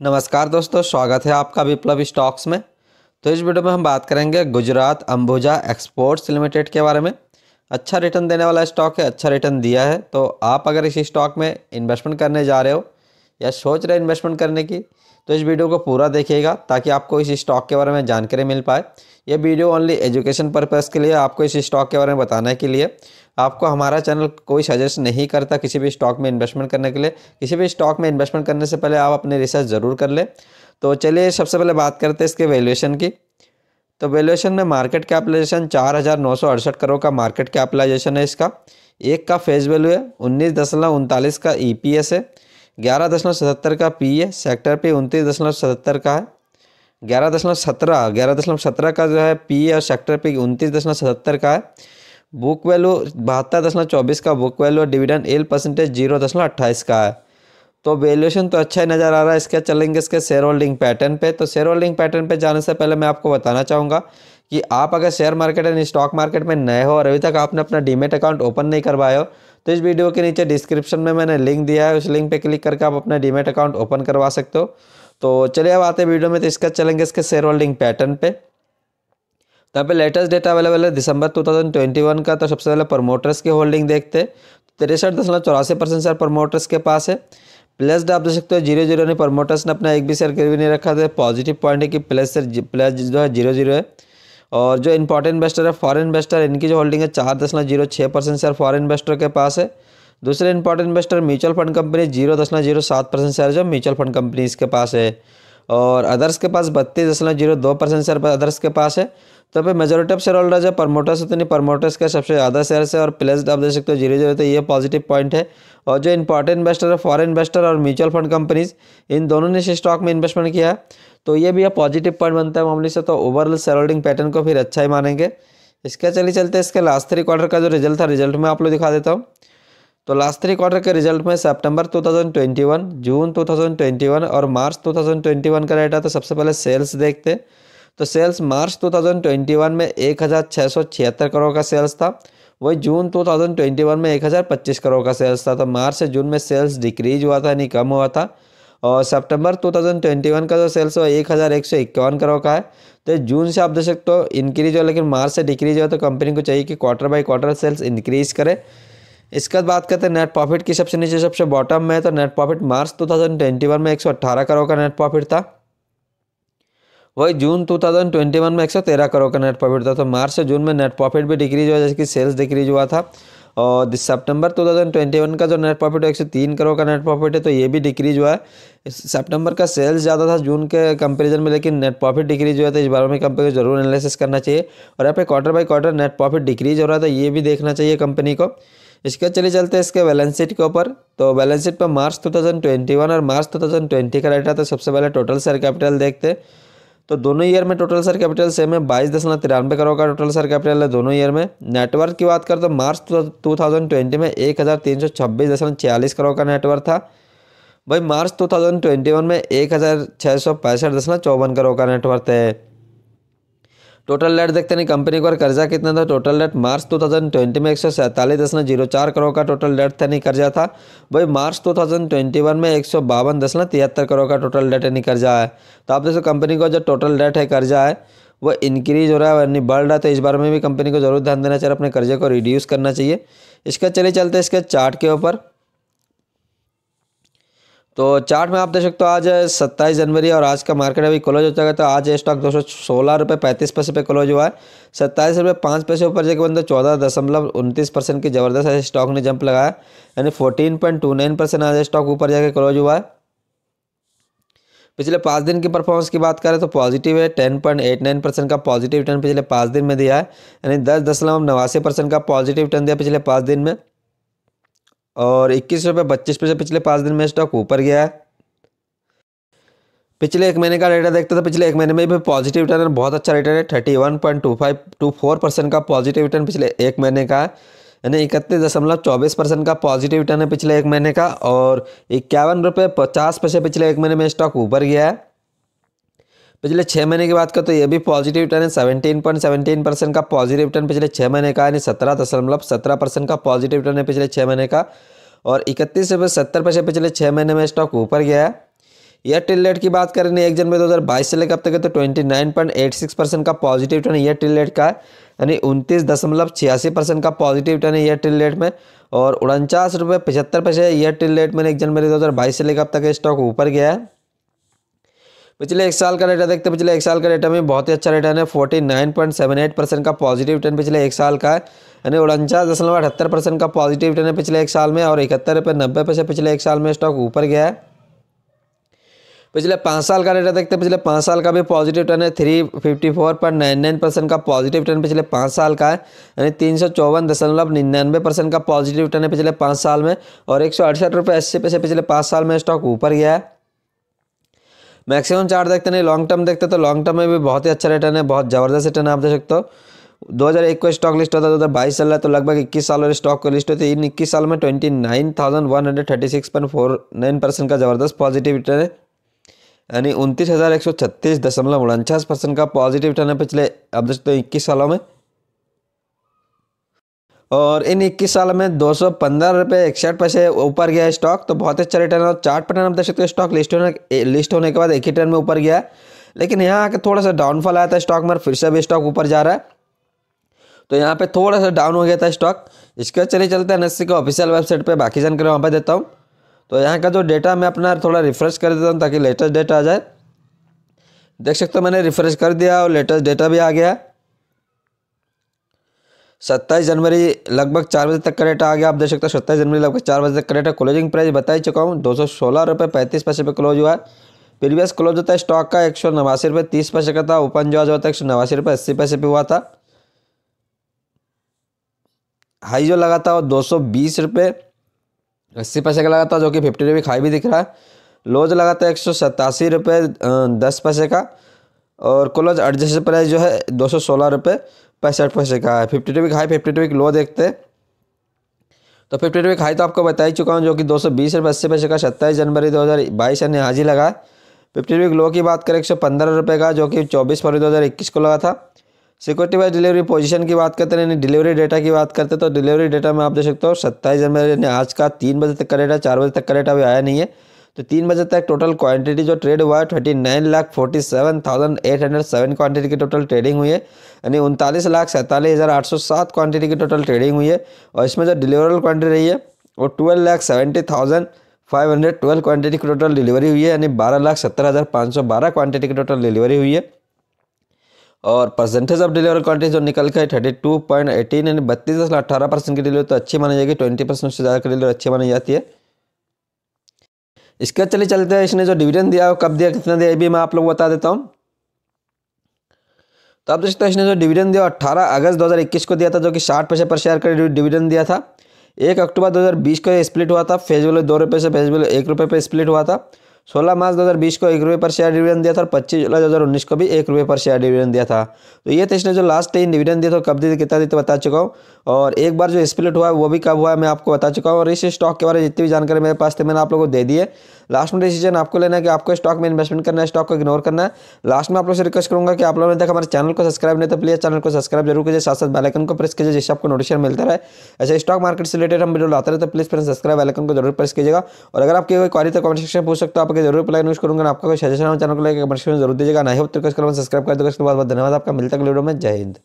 नमस्कार दोस्तों, स्वागत है आपका विप्लव स्टॉक्स में। तो इस वीडियो में हम बात करेंगे गुजरात अंबुजा एक्सपोर्ट्स लिमिटेड के बारे में। अच्छा रिटर्न देने वाला स्टॉक है अच्छा रिटर्न दिया है। तो आप अगर इस स्टॉक में इन्वेस्टमेंट करने जा रहे हो या सोच रहे इन्वेस्टमेंट करने की तो इस वीडियो को पूरा देखिएगा ताकि आपको इस स्टॉक के बारे में जानकारी मिल पाए। ये वीडियो ओनली एजुकेशन पर्पज़ के लिए, आपको इस स्टॉक के बारे में बताने के लिए। आपको हमारा चैनल कोई सजेस्ट नहीं करता किसी भी स्टॉक में इन्वेस्टमेंट करने के लिए। किसी भी स्टॉक में इन्वेस्टमेंट करने से पहले आप अपने रिसर्च ज़रूर कर लें। तो चलिए सबसे पहले बात करते हैं इसके वैल्यूएशन की। तो वैल्यूएशन में मार्केट कैपिटलाइजेशन चार हज़ार नौ सौ अड़सठ करोड़ का मार्केट कैपिटलाइजेशन है इसका। एक का फेस वैल्यू है, उन्नीस दशमलव उनतालीस का ई e है। ग्यारह दशमलव सतहत्तर का पी है सेक्टर पे उनतीस दशमलव सतहत्तर का है। ग्यारह दशमलव सत्रह, ग्यारह दशमलव सत्रह का जो है पी और सेक्टर पे उनतीस दशमलव सतहत्तर का है। बुक वैल्यू बहत्तर दशमलव चौबीस का बुक वैल्यू और डिविडेंड एल परसेंटेज ज़ीरो दशमलव अट्ठाईस का है। तो वैल्यूएशन तो अच्छा ही नज़र आ रहा है। इसके चलेंगे इसके शेयर होल्डिंग पैटर्न पे। तो शेयर होल्डिंग पैटर्न पे जाने से पहले मैं आपको बताना चाहूँगा कि आप अगर share market and stock market में नए हो और अभी तक आपने अपना डीमेट अकाउंट ओपन नहीं करवाया हो तो इस वीडियो के नीचे डिस्क्रिप्शन में मैंने लिंक दिया है। उस लिंक पर क्लिक करके आप अपना डीमेट अकाउंट ओपन करवा सकते हो। तो चलिए अब आते वीडियो में। तो इसका चलेंगे इसके शेयर होल्डिंग पैटर्न पर तो यहाँ पे लेटेस्ट डेटा अवेलेबल है दिसंबर 2021 का। तो सबसे पहले प्रमोटर्स की होल्डिंग देखते तिरसठ दशमलव चौरासी परसेंट शेयर प्रमोटर्स के पास है। प्लस आप देख सकते हो ज़ीरो ज़ीरो ने प्रमोटर्स ने अपना एक भी शेयर गिरवी नहीं रखा था। पॉजिटिव पॉइंट है कि प्लस प्लस जो है ज़ीरो ज़ीरो है। और जो इंपॉर्टेंट इन्वेस्टर है फॉरेन इन्वेस्टर इनकी जो होल्डिंग है, चार दशमलव ज़ीरो छः परसेंट शेयर फॉरेन इन्वेस्टर के पास है। दूसरे important investor mutual fund company zero दशमलव ज़ीरो सात परसेंट शेयर जो म्यूचुअल फंड कंपनी इसके पास है। और अदर्स के पास बत्तीस दशमलव ज़ीरो दो परसेंट शेयर अदर्स के पास है। तो फिर मेजोरिटी ऑफ़ शेयर होल्डर है प्रमोटर्स तो नहीं प्रमोटर्स का सबसे ज़्यादा शेयर है और प्लस आप देख सकते हो ज़ीरो ज़ीरो तो ये पॉजिटिव पॉइंट है। और जो इंपॉर्टेंट इन्वेस्टर है फॉरेन इन्वेस्टर और म्यूचुअल फंड कंपनीज़ इन दोनों ने इस स्टॉक में इन्वेस्टमेंट किया है। तो ये भी पॉजिटिव पॉइंट बनता है मामले से तो ओवरऑल शेयर होल्डिंग पैटर्न को फिर अच्छा ही मानेंगे। इसके चलिए चलते इसके लास्ट थ्री क्वार्टर का जो रिज़ल्ट था रिज़ल्ट में आप लोग दिखा देता हूँ। तो लास्ट थ्री क्वार्टर के रिज़ल्ट में सितंबर 2021, जून 2021 और मार्च 2021 का डेटा तो सबसे पहले सेल्स देखते तो सेल्स मार्च 2021 में एक हज़ार छः सौ छिहत्तर करोड़ का सेल्स था। वही जून 2021 में एक हज़ार पच्चीस करोड़ का सेल्स था। तो मार्च से जून में सेल्स डिक्रीज हुआ था, यानी कम हुआ था। और सितंबर 2021 का जो सेल्स हुआ, एक हज़ार एक सौ इक्यावन करोड़ का है। तो जून से आप देख सकते हो इंक्रीज हो लेकिन मार्च से डिक्रीज हुआ तो कंपनी को चाहिए कि quarter by quarter sales increase करे। इसके बाद बात करते हैं नेट प्रॉफिट की। सबसे नीचे, सबसे बॉटम में तो नेट प्रॉफिट मार्च 2021 में 118 करोड़ का नेट प्रॉफिट था। वही जून 2021 में 113 करोड़ का नेट प्रॉफिट था तो मार्च से जून में नेट प्रॉफिट भी डिक्रीज हुआ, जैसे कि सेल्स डिक्रीज हुआ था। और सितंबर 2021 का जो नेट प्रॉफिट है, एक सौ तीन करोड़ का नेट प्रॉफिट है तो ये भी डिक्रीज हुआ है। सितंबर का सेल्स ज़्यादा था जून के कंपैरिजन में, लेकिन नेट प्रॉफिट डिक्रीज हुआ था। इस बारे में कंपनी को ज़रूर एनालिसिस करना चाहिए। और यहाँ पे quarter by quarter net profit decrease हो रहा था, ये भी देखना चाहिए कंपनी को। इसके चले चलते हैं इसके बैलेंस शीट के ऊपर। तो बैलेंस शीट पर मार्च 2021 और मार्च 2020 का डाटा तो सबसे पहले टोटल शेयर कैपिटल देखते तो दोनों ईयर में टोटल सर कैपिटल सेम है, बाईस दशमलव तिरानवे करोड़ का टोटल सर कैपिटल है दोनों ईयर में। नेटवर्क की बात करें तो मार्च टू थाउज़ेंड ट्वेंटी में एक हज़ार तीन सौ छब्बीस दशमलव छियालीस करोड़ का नेटवर्क था। भाई March two thousand twenty one में एक हज़ार छः सौ पैंसठ दशमलव चौवन करोड़ का नेटवर्क है। टोटल डेट देखते नहीं कंपनी को कर्जा कितना था? टोटल डेट मार्च 2020 में एक सौ सैंतालीस दशमलव ज़ीरो चार करोड़ का टोटल डेट था, नहीं कर्जा था। वही मार्च 2021 में एक सौ बावन दशमलव तिहत्तर करोड़ का टोटल डेट नहीं कर्जा है। तो आप देखो कंपनी को जो टोटल डेट है, कर्जा है, वो इंक्रीज हो रहा है यानी बढ़ रहा है तो इस बारे में भी कंपनी को ज़रूर ध्यान देना चाहिए अपने कर्जे को रिड्यूस करना चाहिए। इसका चले चलते इसके चार्ट के ऊपर। तो चार्ट में आप देख सकते हो, आज सत्ताईस जनवरी और आज का मार्केट अभी क्लोज हो चुका तो आज स्टॉक दो सौ सोलह रुपये पैंतीस पैसे पे क्लोज हुआ है। सत्ताईस रुपये पाँच पैसे ऊपर जाके बंद चौदह दशमलव उनतीस परसेंट की ज़बरदस्त स्टॉक ने जंप लगाया यानी fourteen point two nine percent आज स्टॉक ऊपर जाके क्लोज हुआ है। पिछले पाँच दिन की परफॉर्मेंस की बात करें तो पॉजिटिव है ten point eight nine percent का पॉजिटिव रिटर्न पिछले पाँच दिन में दिया है। यानी दस दशमलव नवासी परसेंट का पॉजिटिव रिटर्न दिया पिछले पाँच दिन में। और इक्कीस रुपये पच्चीस पैसे पिछले पाँच दिन में स्टॉक ऊपर गया है। पिछले एक महीने का डेटा देखते तो पिछले एक महीने में भी पॉजिटिव रिटर्न बहुत अच्छा रिटर्न है thirty one point two five two four percent का पॉजिटिव रिटर्न पिछले एक महीने का है। यानी इकतीस दशमलव चौबीस परसेंट का पॉजिटिव रिटर्न है पिछले एक महीने का और इक्यावन रुपये पचास पैसे पिछले एक महीने में स्टॉक ऊपर गया है। पिछले छः महीने की बात करें तो ये भी पॉजिटिव रिटर्न है। सेवनटीन पॉइंट सेवनटीन परसेंट का पॉजिटिव रिटर्न पिछले छः महीने का, यानी सत्रह दशमलव सत्रह परसेंट का पॉजिटिव रिटर्न है पिछले छः महीने का। और इकतीस रुपये सत्तर पैसे पिछले छः महीने में स्टॉक ऊपर गया है। ईयर टिल रेट की बात करें एक जनवरी दो हज़ार बाईस से लेकर अब तक तो twenty nine point eight six percent का positive return year till rate का। है यानी उनतीस दशमलव छियासी परसेंट का पॉजिटिव रिटर्न है टिल रेट में। और उनचास रुपये पचहत्तर पैसे ईयर टिल रेट में एक जनवरी दो हज़ार बाईस से लेकर अब तक स्टॉक ऊपर गया है। पिछले एक साल का रेटा देखते हैं, पिछले एक साल का रेटा में बहुत ही अच्छा रिटर्न है forty nine point seven eight percent का पॉजिटिव रिटर्न पिछले एक साल का है। यानी उनचास दशमलव अठहत्तर परसेंट का पॉजिटिव रिटर्न है पिछले एक साल में और इकहत्तर रुपये नब्बे पैसे पिछले एक साल में स्टॉक ऊपर गया है। पिछले पाँच साल का रेटा देखते हैं, पिछले पाँच साल का भी पॉजिटिव टर्न है three fifty four point nine nine percent का पॉजिटिव टर्न पिछले पाँच साल का है। यानी तीन सौ चौवन दशमलव निन्यानवे परसेंट का पॉजिटिव टर्न है पिछले पाँच साल में और एक सौ अड़सठ रुपये अस्सी पैसे पिछले पाँच साल में स्टॉक ऊपर गया है। मैक्सिमम चार्ट देखते नहीं लॉन्ग टर्म देखते तो लॉन्ग टर्म में भी बहुत ही अच्छा रिटर्न है, बहुत ज़बरदस्त रिटर्न आप देख सकते हो। दो हज़ार एक को स्टॉक लिस्ट होता है, दो हज़ार बाईस चल रहा है तो लगभग इक्कीस साल वाले स्टॉक को लिस्ट होती है। इन इक्कीस साल में twenty nine thousand one hundred thirty six point four nine percent का ज़बरदस्त पॉजिटिव रिटर्न है। यानी उनतीस हज़ार एक सौ छत्तीस दशमलव उनचास परसेंट का पॉजिटिव रिटर्न है पिछले अब तो इक्कीस सालों में। और इन इक्कीस साल में दो सौ पंद्रह रुपये इकसठ पैसे ऊपर गया है स्टॉक तो बहुत अच्छा रिटर्न और चार्ट पैटर्न आप देख सकते हो स्टॉक लिस्ट होने लिस्ट होने के बाद एक ही टर्न में ऊपर गया है। लेकिन यहाँ आके थोड़ा सा डाउनफॉल आया था स्टॉक में फिर से भी स्टॉक ऊपर जा रहा है। तो यहाँ पे थोड़ा सा डाउन हो गया था स्टॉक इसके चलिए चलते हैं एन के ऑफिशियल वेबसाइट पे, बाकी जानकारी वहाँ पर देता हूँ। तो यहाँ का जो डेटा मैं अपना थोड़ा रिफ्रेश कर देता हूँ ताकि लेटेस्ट डेटा आ जाए। देख सकते हो मैंने रिफ्रेश कर दिया और लेटेस्ट डेटा भी आ गया। सत्ताईस जनवरी लगभग चार बजे तक का रेट आ गया। आप देख सकते हो, सत्ताईस जनवरी लगभग चार बजे तक का रेट है। क्लोजिंग प्राइस बता ही चुका हूँ, दो सौ सोलह रुपये पैंतीस पैसे पे क्लोज हुआ है। प्रीवियस क्लोज होता है स्टॉक का एक सौ नवासी रुपये तीस पैसे का था। ओपन जो आज होता है, एक सौ नवासी रुपये अस्सी पैसे पे हुआ था। हाई जो लगा था वो दो सौ बीस रुपये अस्सी पैसे का लगा था, जो कि फिफ्टी रुपये हाई भी दिख रहा है। लोज लगा था, एक सौ सतासी रुपये दस पैसे का। और क्लोज एडजस्ट प्राइस जो है, दो सौ सोलह रुपये पैंसठ पैसे का है। फिफ्टी रुपये हाई फिफ्टी रुपये लो देखते। तो फिफ्टी रुपये हाई तो आपको बता ही चुका हूँ, जो कि दो सौ बीस रुपये अस्सी पैसे का सत्ताईस जनवरी दो हज़ार बाईस यानी आज ही लगा फिफ्टी रुपये लो की बात करें, एक सौ पंद्रह रुपये का, जो कि चौबीस फरवरी दो हज़ार इक्कीस को लगा था। सिक्योरिटी वाइज डिलीवरी पोजीशन की बात करते हैं, यानी डिलीवरी डेटा की बात करते तो डिलीवरी डेटा में आप देख सकते हो, सत्ताईस जनवरी आज का तीन बजे तक का डेटा चार बजे तक का डेटा अभी आया नहीं है। तो तीन बजे तक टोटल क्वांटिटी जो ट्रेड हुआ है thirty nine lakh forty seven thousand eight hundred seven quantity की टोटल ट्रेडिंग हुई है, यानी उनतालीस लाख सैंतालीस हज़ार आठ सौ सात क्वांटिटी की टोटल ट्रेडिंग हुई है, और इसमें जो डिलीवरल क्वान्टिटी रही है, वो twelve lakh seventy thousand five hundred twelve quantity की टोटल डिलीवरी हुई है, यानी बारह लाख सत्तर हज़ार पाँच सौ बारह क्वान्टिटी की टोटल डिलीवरी हुई है। और परसेंटेज ऑफ़ डिलीवरी क्वांटिटी जो निकल के थर्टी टू पॉइंट एटीन यानी बत्तीस दशमलव अठारह परसेंट की डिलीवरी तो अच्छी मानी जाएगी ट्वेंटी परसेंट से ज़्यादा की डिलीवरी अच्छी मानी जाती है। इसके चले चलते हैं, इसने जो डिविडेंड दिया कब दिया, कितना दिया, ये भी मैं आप लोग बता देता हूँ। तो आप देख सकते हैं, इसने जो डिविडेंड दिया अट्ठारह अगस्त 2021 को दिया था, जो कि साठ पैसे पर शेयर का डिविडेंड दिया था। एक अक्टूबर 2020 को स्प्लिट हुआ था फ़ेज़ वैल्यू दो रुपये से फ़ेज़ वैल्यू एक रुपये पर स्प्लिट हुआ था। सोलह मार्च 2020 को एक रुपये पर शेयर डिविडेंड दिया था और पच्चीस जुलाई 2019 को भी एक रुपये पर शेयर डिविडेंड दिया था। तो ये थे इसने जो लास्ट टाइम डिविडेंड दिया था कब दिया कितना दिया तो बता चुका हूँ। और एक बार जो स्प्लिट हुआ है, वो भी कब हुआ है, मैं आपको बता चुका हूँ। और इस स्टॉक के बारे में जितनी भी जानकारी मेरे पास थे, मैंने आप लोगों को दे दी है। लास्ट में डिसीज़न आपको लेना है कि आपको स्टॉक में इन्वेस्टमेंट करना है स्टॉक को इग्नोर करना है। लास्ट में आप लोग से रिक्वेस्ट करूँगा कि आप लोगों ने तक हमारे चैनल को सब्सक्राइब नहीं तो प्लीज़ चैनल को सब्सक्राइब ज़रूर कीजिए साथ साथ बेलाइकन को प्रेस कीजिए जिससे आपको नोटिफिकेशन मिलता रहे। ऐसे स्टॉक मार्केट से रिलेटेड हम वीडियो लाते रहे तो प्लीज़ फ्रेंड सब्सक्राइब बेलाइकन को ज़रूर प्रेस कीजिएगा। और अगर आपकी कोई क्वारी तो कमेंट सेक्शन पूछ सकते हो आपके ज़रूर प्लाई यूज़ करूँगा, आपका कोई सजेशन चैनल को लेकर कमेंट सेक्शन ज़रूर दीजिएगा। नहीं हो तो सब्सक्राइब कर दो। उसके बाद धन्यवाद आपका। मिलता है वीडियो में। जय हिंद।